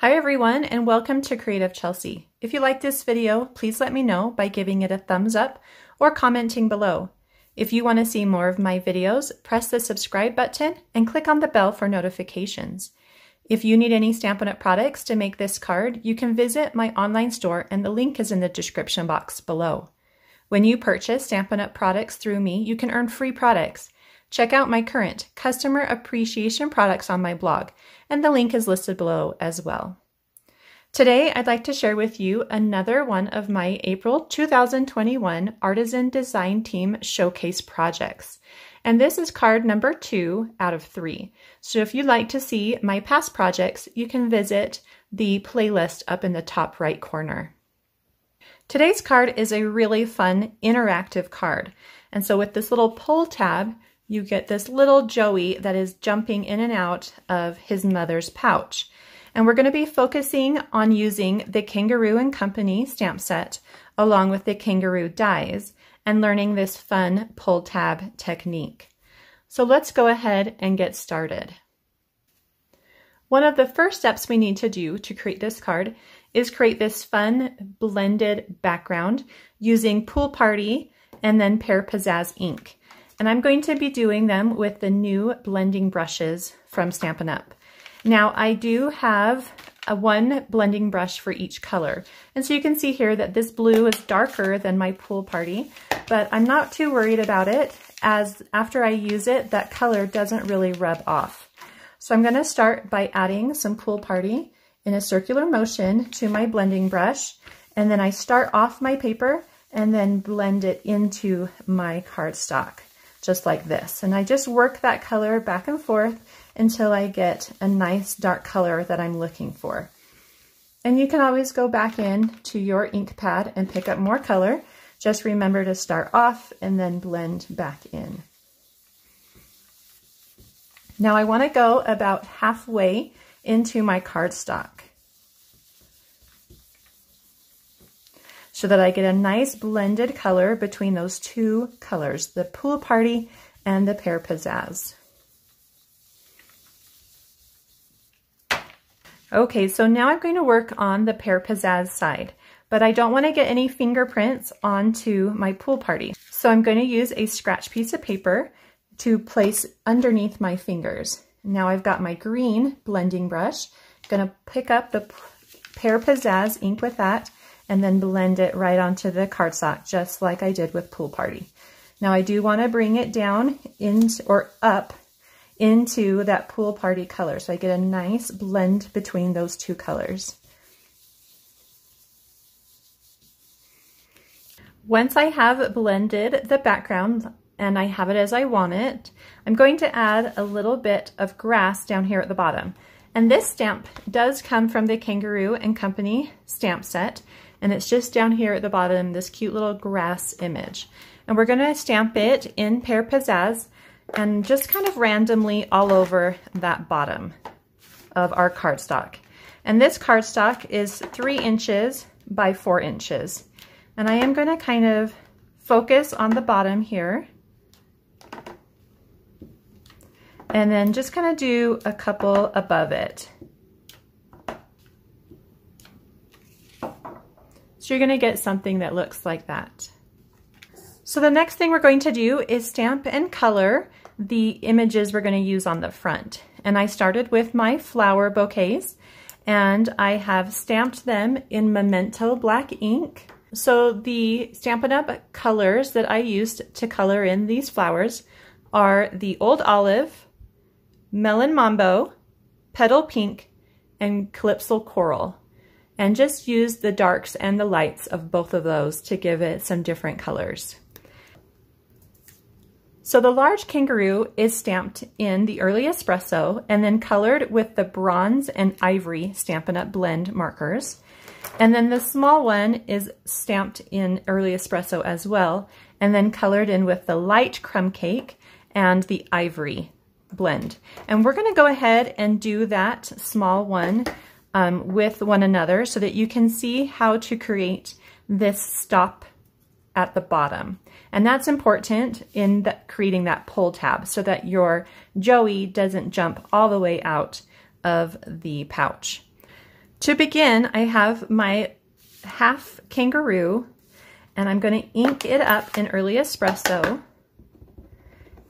Hi everyone and welcome to Creative Chelsey. If you like this video, please let me know by giving it a thumbs up or commenting below. If you want to see more of my videos, press the subscribe button and click on the bell for notifications. If you need any Stampin' Up! products to make this card, you can visit my online store and the link is in the description box below. When you purchase Stampin' Up! products through me, you can earn free products. Check out my current customer appreciation products on my blog, and the link is listed below as well. Today, I'd like to share with you another one of my April 2021 Artisan Design Team Showcase projects. And this is card number two out of three. So if you'd like to see my past projects, you can visit the playlist up in the top right corner. Today's card is a really fun interactive card. And so with this little pull tab, you get this little Joey that is jumping in and out of his mother's pouch. And we're going to be focusing on using the Kangaroo and Company stamp set along with the Kangaroo dies and learning this fun pull tab technique. So let's go ahead and get started. One of the first steps we need to do to create this card is create this fun blended background using Pool Party and then Pear Pizzazz ink. And I'm going to be doing them with the new blending brushes from Stampin' Up. Now I do have a one blending brush for each color. And so you can see here that this blue is darker than my pool party, but I'm not too worried about it as after I use it, that color doesn't really rub off. So I'm gonna start by adding some pool party in a circular motion to my blending brush. And then I start off my paper and then blend it into my cardstock just like this. And I just work that color back and forth until I get a nice dark color that I'm looking for. And you can always go back in to your ink pad and pick up more color. Just remember to start off and then blend back in. Now I want to go about halfway into my cardstock. So that I get a nice blended color between those two colors, the Pool Party and the Pear Pizzazz. Okay, so now I'm going to work on the Pear Pizzazz side, but I don't want to get any fingerprints onto my Pool Party. So I'm going to use a scratch piece of paper to place underneath my fingers. Now I've got my green blending brush. I'm going to pick up the Pear Pizzazz ink with that and then blend it right onto the cardstock, just like I did with Pool Party. Now I do want to bring it down in, or up into that Pool Party color, so I get a nice blend between those two colors. Once I have blended the background and I have it as I want it, I'm going to add a little bit of grass down here at the bottom. And this stamp does come from the Kangaroo and Company stamp set. And it's just down here at the bottom, this cute little grass image. And we're gonna stamp it in Pear Pizzazz and just kind of randomly all over that bottom of our cardstock. And this cardstock is three inches by four inches. And I am gonna kind of focus on the bottom here. And then just kind of do a couple above it. So you're gonna get something that looks like that. So the next thing we're going to do is stamp and color the images we're gonna use on the front. And I started with my flower bouquets and I have stamped them in Memento black ink. So the Stampin' Up! colors that I used to color in these flowers are the Old Olive, Melon Mambo, Petal Pink, and Calypso Coral and just use the darks and the lights of both of those to give it some different colors. So the large kangaroo is stamped in the early espresso and then colored with the bronze and ivory Stampin' Up! blend markers. And then the small one is stamped in early espresso as well and then colored in with the light crumb cake and the ivory blend. And we're gonna go ahead and do that small one um, with one another so that you can see how to create this stop at the bottom. And that's important in the, creating that pull tab so that your Joey doesn't jump all the way out of the pouch. To begin, I have my half kangaroo and I'm gonna ink it up in early espresso.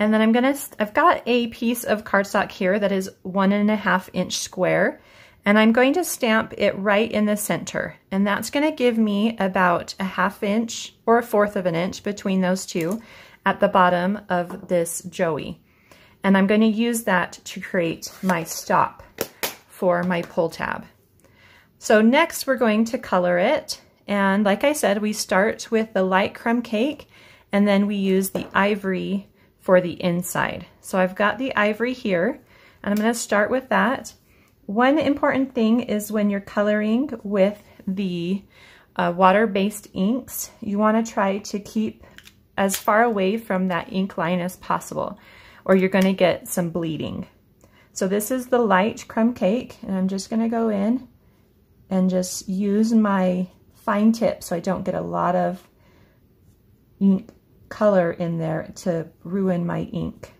And then I'm gonna, I've got a piece of cardstock here that is one and a half inch square. And I'm going to stamp it right in the center. And that's gonna give me about a half inch or a fourth of an inch between those two at the bottom of this joey. And I'm gonna use that to create my stop for my pull tab. So next we're going to color it. And like I said, we start with the light crumb cake and then we use the ivory for the inside. So I've got the ivory here and I'm gonna start with that. One important thing is when you're coloring with the uh, water-based inks, you wanna try to keep as far away from that ink line as possible or you're gonna get some bleeding. So this is the light crumb cake and I'm just gonna go in and just use my fine tip so I don't get a lot of ink color in there to ruin my ink.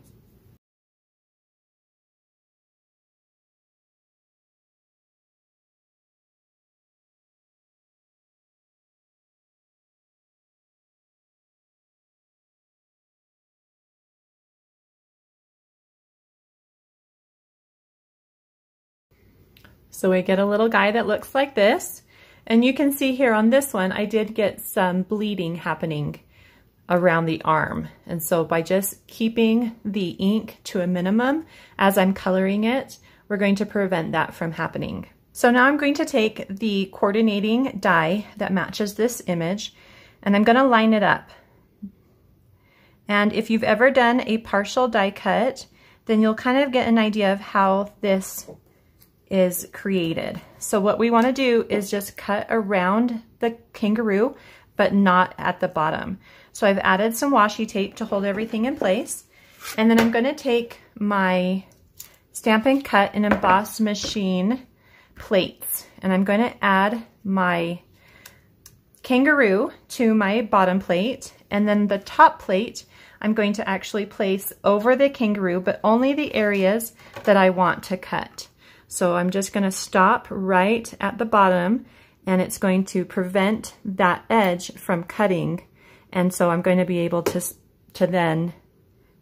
So we get a little guy that looks like this. And you can see here on this one, I did get some bleeding happening around the arm. And so by just keeping the ink to a minimum as I'm coloring it, we're going to prevent that from happening. So now I'm going to take the coordinating die that matches this image and I'm gonna line it up. And if you've ever done a partial die cut, then you'll kind of get an idea of how this is created. So what we wanna do is just cut around the kangaroo, but not at the bottom. So I've added some washi tape to hold everything in place. And then I'm gonna take my Stampin' Cut and Emboss machine plates, and I'm gonna add my kangaroo to my bottom plate, and then the top plate I'm going to actually place over the kangaroo, but only the areas that I want to cut. So I'm just gonna stop right at the bottom and it's going to prevent that edge from cutting. And so I'm going to be able to, to then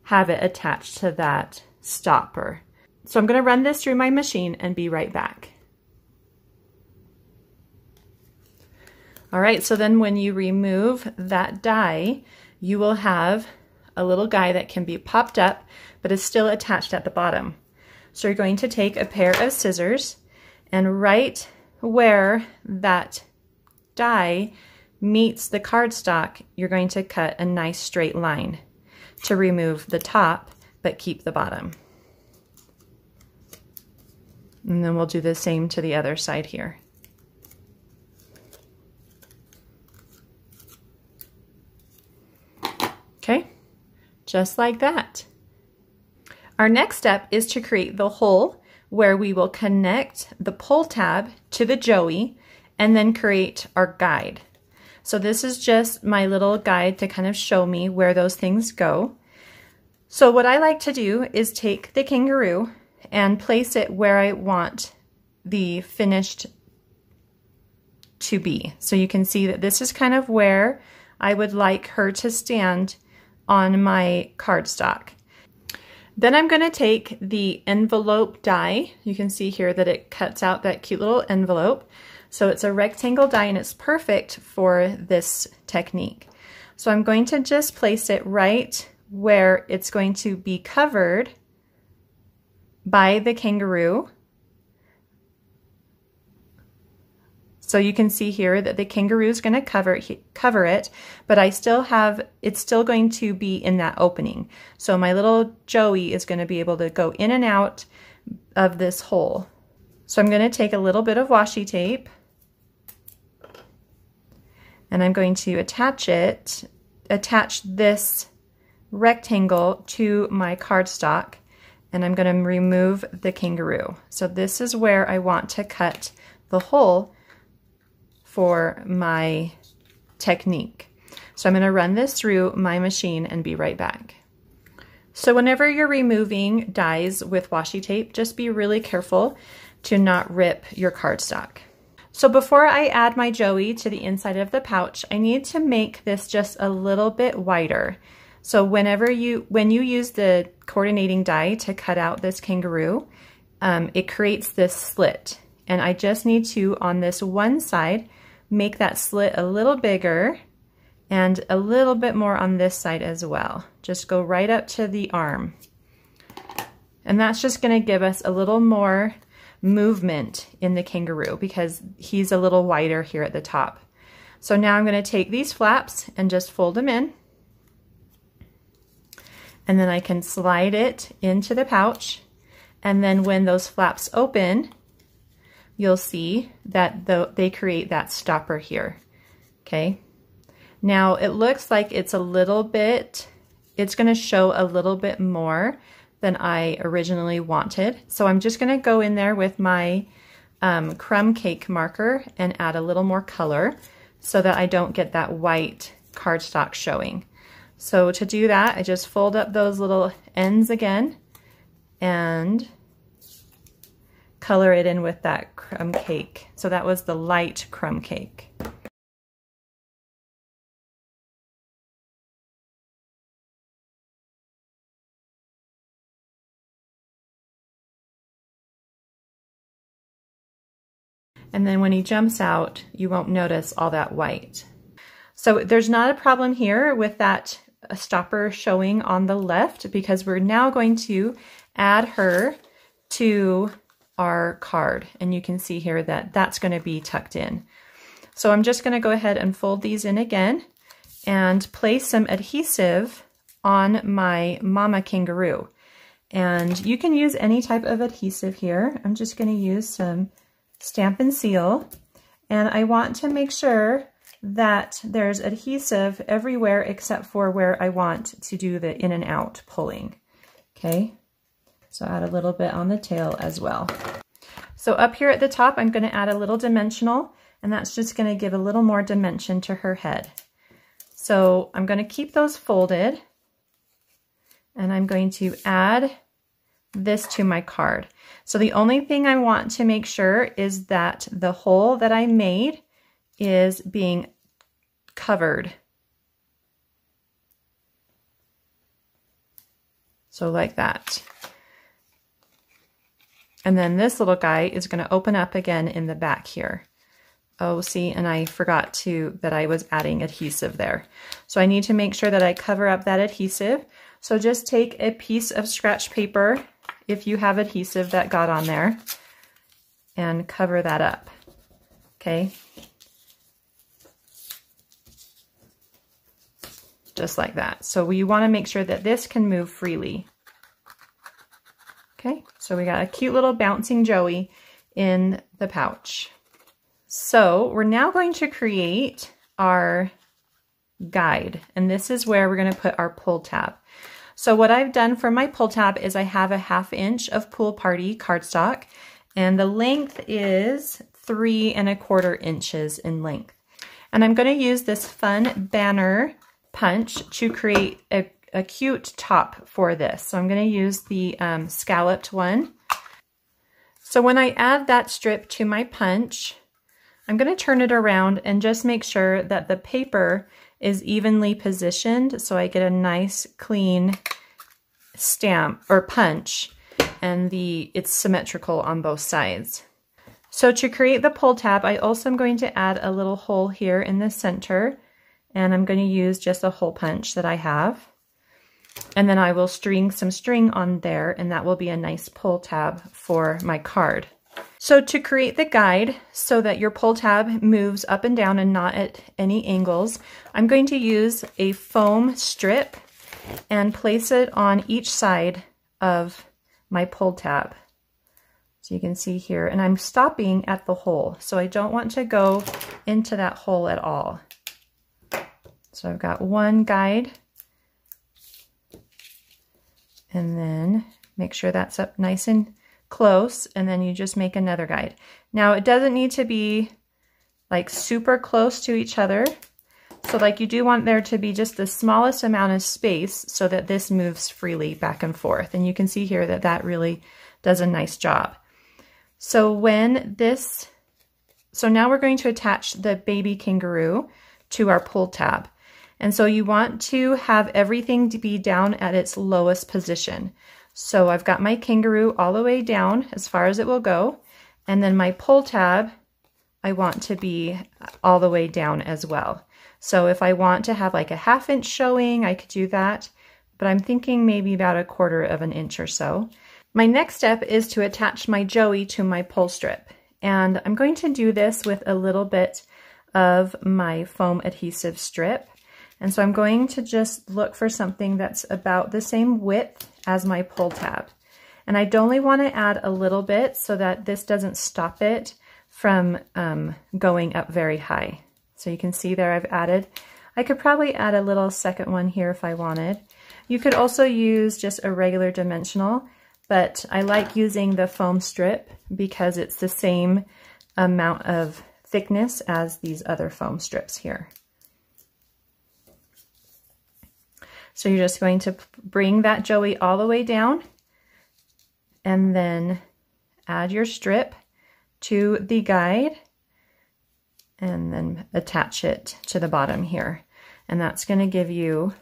have it attached to that stopper. So I'm gonna run this through my machine and be right back. All right, so then when you remove that die, you will have a little guy that can be popped up, but is still attached at the bottom. So you're going to take a pair of scissors and right where that die meets the cardstock, you're going to cut a nice straight line to remove the top but keep the bottom. And then we'll do the same to the other side here. Okay, just like that. Our next step is to create the hole where we will connect the pull tab to the joey and then create our guide. So this is just my little guide to kind of show me where those things go. So what I like to do is take the kangaroo and place it where I want the finished to be. So you can see that this is kind of where I would like her to stand on my cardstock. Then I'm going to take the envelope die. You can see here that it cuts out that cute little envelope. So it's a rectangle die and it's perfect for this technique. So I'm going to just place it right where it's going to be covered by the kangaroo. So you can see here that the kangaroo is going to cover, cover it, but I still have, it's still going to be in that opening. So my little Joey is going to be able to go in and out of this hole. So I'm going to take a little bit of washi tape and I'm going to attach it, attach this rectangle to my cardstock and I'm going to remove the kangaroo. So this is where I want to cut the hole for my technique. So I'm going to run this through my machine and be right back. So whenever you're removing dies with washi tape, just be really careful to not rip your cardstock. So before I add my Joey to the inside of the pouch, I need to make this just a little bit wider. So whenever you, when you use the coordinating die to cut out this kangaroo, um, it creates this slit. And I just need to, on this one side, make that slit a little bigger and a little bit more on this side as well. Just go right up to the arm. And that's just gonna give us a little more movement in the kangaroo because he's a little wider here at the top. So now I'm gonna take these flaps and just fold them in. And then I can slide it into the pouch. And then when those flaps open, you'll see that the, they create that stopper here, okay? Now it looks like it's a little bit, it's gonna show a little bit more than I originally wanted. So I'm just gonna go in there with my um, crumb cake marker and add a little more color so that I don't get that white cardstock showing. So to do that, I just fold up those little ends again and color it in with that crumb cake. So that was the light crumb cake. And then when he jumps out, you won't notice all that white. So there's not a problem here with that uh, stopper showing on the left because we're now going to add her to our card. And you can see here that that's going to be tucked in. So I'm just going to go ahead and fold these in again and place some adhesive on my mama kangaroo. And you can use any type of adhesive here. I'm just going to use some Stampin' Seal. And I want to make sure that there's adhesive everywhere except for where I want to do the in and out pulling. Okay, so add a little bit on the tail as well. So up here at the top, I'm going to add a little dimensional, and that's just going to give a little more dimension to her head. So I'm going to keep those folded, and I'm going to add this to my card. So the only thing I want to make sure is that the hole that I made is being covered. So like that. And then this little guy is going to open up again in the back here. Oh, see, and I forgot to that I was adding adhesive there. So I need to make sure that I cover up that adhesive. So just take a piece of scratch paper if you have adhesive that got on there and cover that up, okay? Just like that. So we want to make sure that this can move freely. Okay, so we got a cute little bouncing Joey in the pouch. So we're now going to create our guide, and this is where we're going to put our pull tab. So what I've done for my pull tab is I have a half inch of Pool Party cardstock and the length is three and a quarter inches in length. And I'm going to use this fun banner punch to create a, a cute top for this. So I'm going to use the um, scalloped one. So when I add that strip to my punch, I'm going to turn it around and just make sure that the paper is evenly positioned so I get a nice clean stamp or punch and the it's symmetrical on both sides. So to create the pull tab, I also am going to add a little hole here in the center and I'm going to use just a hole punch that I have. And then I will string some string on there and that will be a nice pull tab for my card. So to create the guide so that your pull tab moves up and down and not at any angles, I'm going to use a foam strip and place it on each side of my pull tab. So you can see here, and I'm stopping at the hole. So I don't want to go into that hole at all. So I've got one guide and then make sure that's up nice and close and then you just make another guide. Now it doesn't need to be like super close to each other. So like you do want there to be just the smallest amount of space so that this moves freely back and forth. And you can see here that that really does a nice job. So when this So now we're going to attach the baby kangaroo to our pull tab. And so you want to have everything to be down at its lowest position. So I've got my kangaroo all the way down as far as it will go. And then my pull tab, I want to be all the way down as well. So if I want to have like a half inch showing, I could do that. But I'm thinking maybe about a quarter of an inch or so. My next step is to attach my joey to my pull strip. And I'm going to do this with a little bit of my foam adhesive strip. And so I'm going to just look for something that's about the same width as my pull tab. And I only want to add a little bit so that this doesn't stop it from um, going up very high. So you can see there I've added, I could probably add a little second one here if I wanted. You could also use just a regular dimensional, but I like using the foam strip because it's the same amount of thickness as these other foam strips here. So you're just going to bring that joey all the way down and then add your strip to the guide and then attach it to the bottom here. And that's going to give you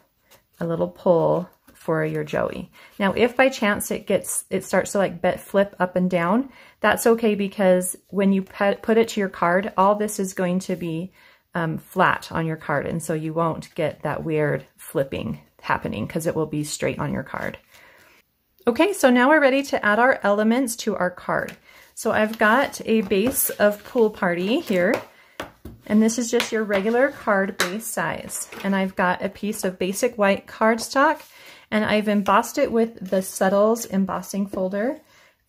a little pull for your joey. Now, if by chance it gets, it starts to like bet flip up and down, that's okay because when you put it to your card, all this is going to be um, flat on your card. And so you won't get that weird flipping happening because it will be straight on your card. Okay, so now we're ready to add our elements to our card. So I've got a base of Pool Party here, and this is just your regular card base size. And I've got a piece of basic white cardstock, and I've embossed it with the Subtles embossing folder.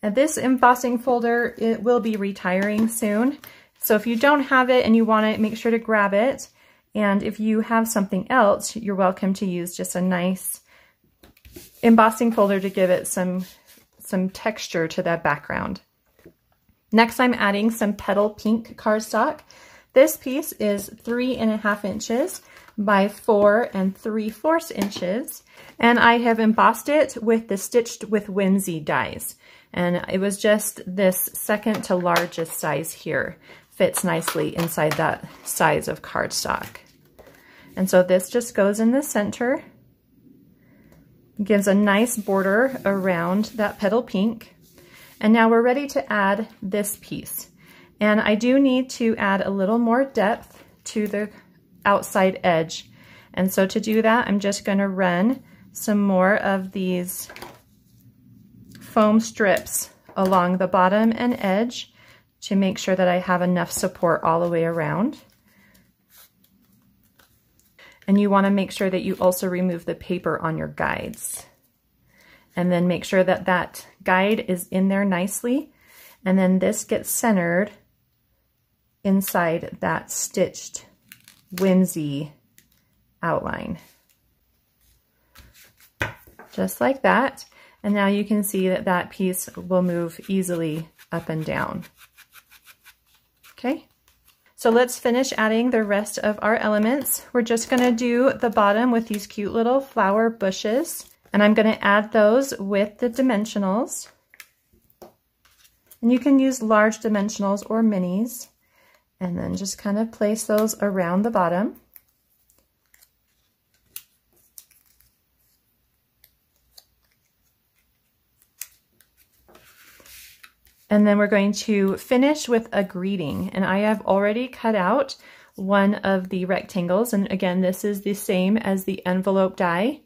And this embossing folder, it will be retiring soon. So if you don't have it and you want it, make sure to grab it. And if you have something else, you're welcome to use just a nice embossing folder to give it some, some texture to that background. Next, I'm adding some petal pink cardstock. This piece is three and a half inches by four and three fourths inches. And I have embossed it with the Stitched with Whimsy dies. And it was just this second to largest size here fits nicely inside that size of cardstock. And so this just goes in the center, gives a nice border around that petal pink. And now we're ready to add this piece. And I do need to add a little more depth to the outside edge. And so to do that, I'm just gonna run some more of these foam strips along the bottom and edge to make sure that I have enough support all the way around. And you want to make sure that you also remove the paper on your guides. And then make sure that that guide is in there nicely. And then this gets centered inside that stitched whimsy outline. Just like that. And now you can see that that piece will move easily up and down. Okay, so let's finish adding the rest of our elements. We're just gonna do the bottom with these cute little flower bushes. And I'm gonna add those with the dimensionals. And you can use large dimensionals or minis. And then just kind of place those around the bottom. And then we're going to finish with a greeting. And I have already cut out one of the rectangles. And again, this is the same as the envelope die.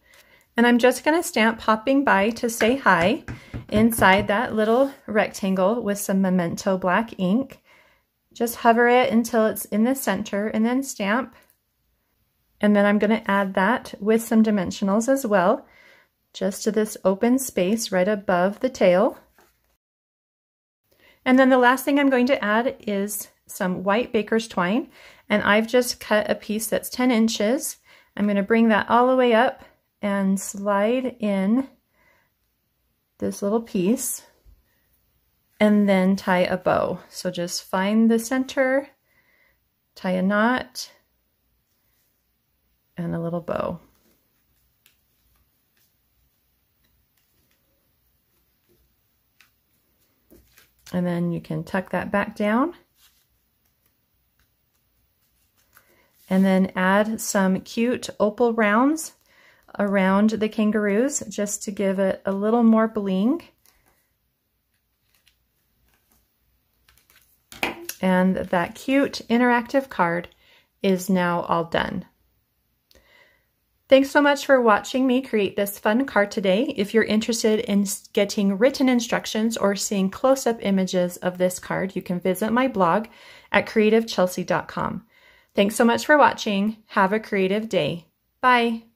And I'm just gonna stamp popping by to say hi inside that little rectangle with some Memento black ink. Just hover it until it's in the center and then stamp. And then I'm gonna add that with some dimensionals as well, just to this open space right above the tail. And then the last thing I'm going to add is some white baker's twine. And I've just cut a piece that's 10 inches. I'm going to bring that all the way up and slide in this little piece and then tie a bow. So just find the center, tie a knot, and a little bow. And then you can tuck that back down. And then add some cute opal rounds around the kangaroos just to give it a little more bling. And that cute interactive card is now all done. Thanks so much for watching me create this fun card today. If you're interested in getting written instructions or seeing close-up images of this card, you can visit my blog at creativechelsey.com. Thanks so much for watching. Have a creative day. Bye.